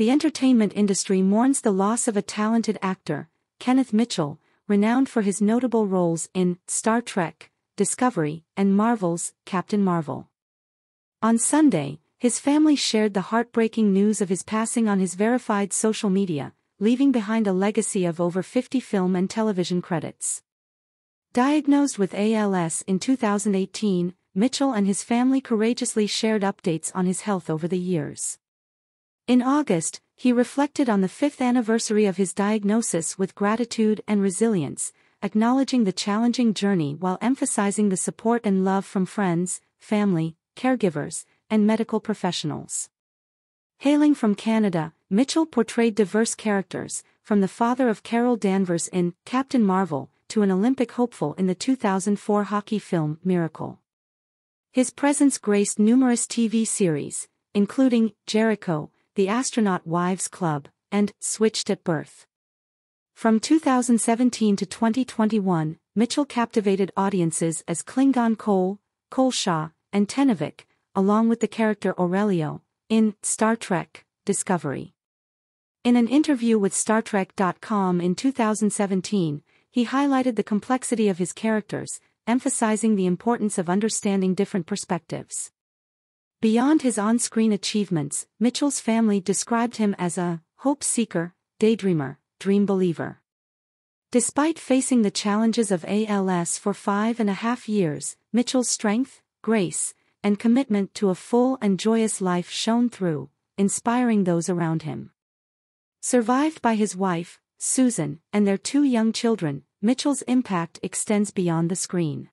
the entertainment industry mourns the loss of a talented actor, Kenneth Mitchell, renowned for his notable roles in Star Trek, Discovery, and Marvel's Captain Marvel. On Sunday, his family shared the heartbreaking news of his passing on his verified social media, leaving behind a legacy of over 50 film and television credits. Diagnosed with ALS in 2018, Mitchell and his family courageously shared updates on his health over the years. In August, he reflected on the fifth anniversary of his diagnosis with gratitude and resilience, acknowledging the challenging journey while emphasizing the support and love from friends, family, caregivers, and medical professionals. Hailing from Canada, Mitchell portrayed diverse characters, from the father of Carol Danvers in Captain Marvel to an Olympic hopeful in the 2004 hockey film Miracle. His presence graced numerous TV series, including Jericho, the Astronaut Wives Club, and Switched at Birth. From 2017 to 2021, Mitchell captivated audiences as Klingon Kol, Kol-Sha, and Tenavik, along with the character Aurelio, in Star Trek Discovery. In an interview with StarTrek.com in 2017, he highlighted the complexity of his characters, emphasizing the importance of understanding different perspectives. Beyond his on-screen achievements, Mitchell's family described him as a hope seeker, daydreamer, dream believer. Despite facing the challenges of ALS for five and a half years, Mitchell's strength, grace, and commitment to a full and joyous life shone through, inspiring those around him. Survived by his wife, Susan, and their two young children, Mitchell's impact extends beyond the screen.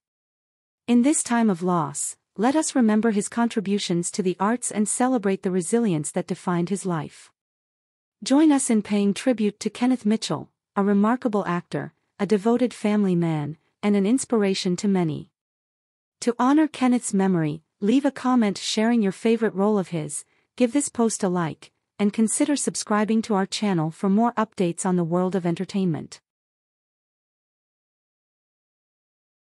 In this time of loss, let us remember his contributions to the arts and celebrate the resilience that defined his life. Join us in paying tribute to Kenneth Mitchell, a remarkable actor, a devoted family man, and an inspiration to many. To honor Kenneth's memory, leave a comment sharing your favorite role of his, give this post a like, and consider subscribing to our channel for more updates on the world of entertainment.